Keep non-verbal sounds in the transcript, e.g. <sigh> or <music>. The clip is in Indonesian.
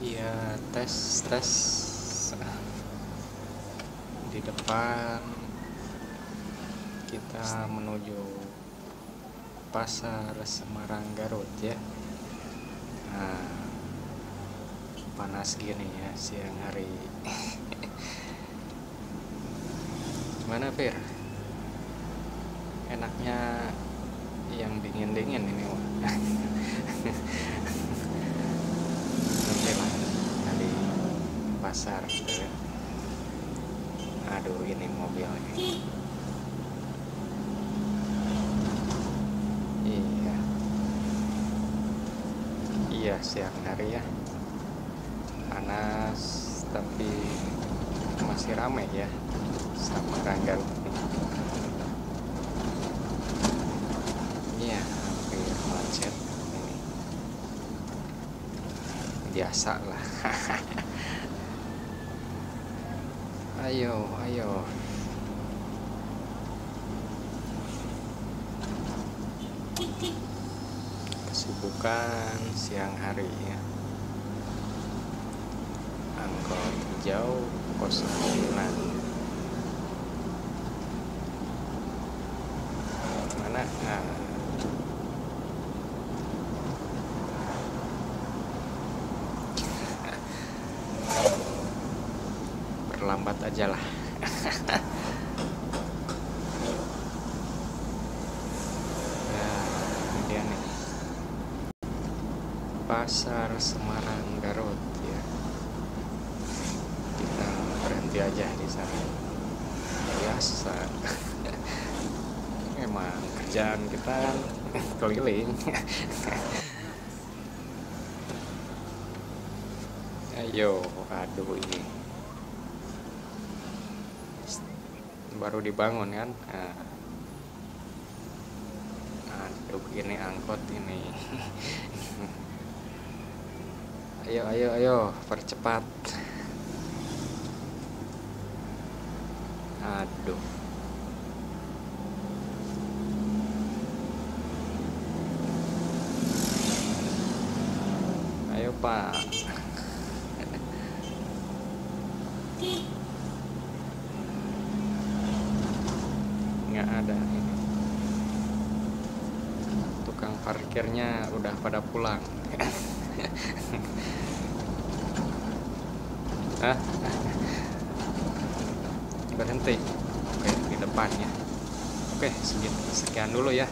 Iya, tes tes di depan kita menuju pasar Semarang Garut ya. Nah, panas gini ya siang hari. Gimana Fir? Enaknya yang dingin-dingin ini wah. <laughs> pasar gitu ya. Aduh ini mobilnya. Iya. Iya siang hari ya. Panas tapi masih ramai ya sama Rangga Iya, hampir macet. Biasa lah. <laughs> ayo, ayo. Kesibukan siang hari ya. Angkot hijau 09 mana nah, berlambat aja lah. Dia nih. Pasar Semarang Garut ya. Kita berhenti aja di sana. Biasa. <laughs> Emang kerjaan kita keliling. <laughs> Ayo aduh ini baru dibangun kan? Nah. aduh ini angkot ini. <laughs> Ayo ayo ayo percepat. Aduh. Ayo pak <laughs> nggak ada ini. Tukang parkirnya udah pada pulang. <laughs> Hah? berhenti. Oke di depannya oke segitu sekian dulu ya